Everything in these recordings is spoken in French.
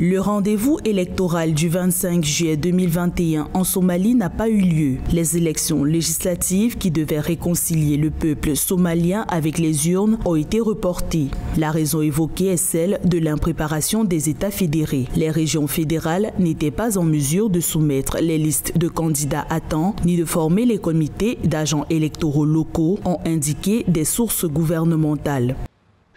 Le rendez-vous électoral du 25 juillet 2021 en Somalie n'a pas eu lieu. Les élections législatives qui devaient réconcilier le peuple somalien avec les urnes ont été reportées. La raison évoquée est celle de l'impréparation des États fédérés. Les régions fédérales n'étaient pas en mesure de soumettre les listes de candidats à temps ni de former les comités d'agents électoraux locaux, ont indiqué des sources gouvernementales.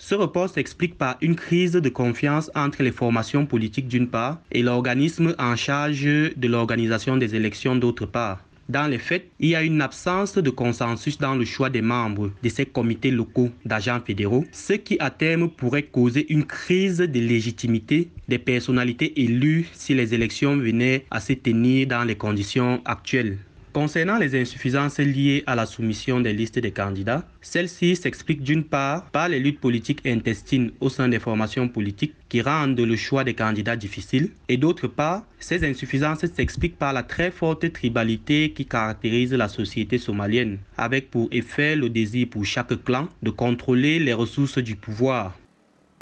Ce report s'explique par une crise de confiance entre les formations politiques d'une part et l'organisme en charge de l'organisation des élections d'autre part. Dans les faits, il y a une absence de consensus dans le choix des membres de ces comités locaux d'agents fédéraux, ce qui à terme pourrait causer une crise de légitimité des personnalités élues si les élections venaient à se tenir dans les conditions actuelles. Concernant les insuffisances liées à la soumission des listes des candidats, celles-ci s'expliquent d'une part par les luttes politiques intestines au sein des formations politiques qui rendent le choix des candidats difficile, et d'autre part, ces insuffisances s'expliquent par la très forte tribalité qui caractérise la société somalienne, avec pour effet le désir pour chaque clan de contrôler les ressources du pouvoir.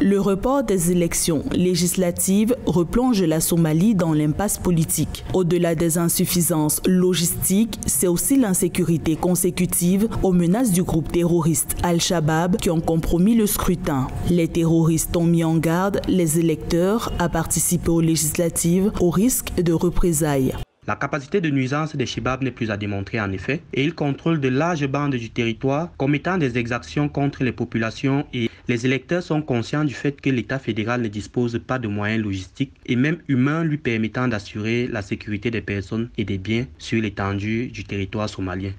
Le report des élections législatives replonge la Somalie dans l'impasse politique. Au-delà des insuffisances logistiques, c'est aussi l'insécurité consécutive aux menaces du groupe terroriste Al-Shabaab qui ont compromis le scrutin. Les terroristes ont mis en garde les électeurs à participer aux législatives au risque de représailles. La capacité de nuisance des Shibab n'est plus à démontrer en effet, et ils contrôlent de larges bandes du territoire, commettant des exactions contre les populations et les électeurs sont conscients du fait que l'État fédéral ne dispose pas de moyens logistiques et même humains lui permettant d'assurer la sécurité des personnes et des biens sur l'étendue du territoire somalien.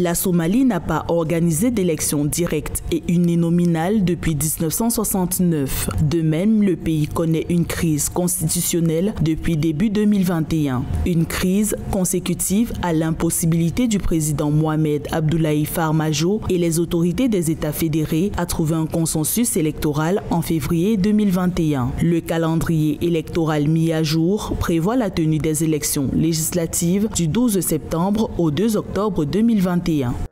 La Somalie n'a pas organisé d'élections directes et uninominales depuis 1969. De même, le pays connaît une crise constitutionnelle depuis début 2021. Une crise consécutive à l'impossibilité du président Mohamed Abdoulaye Farmajo et les autorités des États fédérés à trouver un consensus électoral en février 2021. Le calendrier électoral mis à jour prévoit la tenue des élections législatives du 12 septembre au 2 octobre 2021. 2021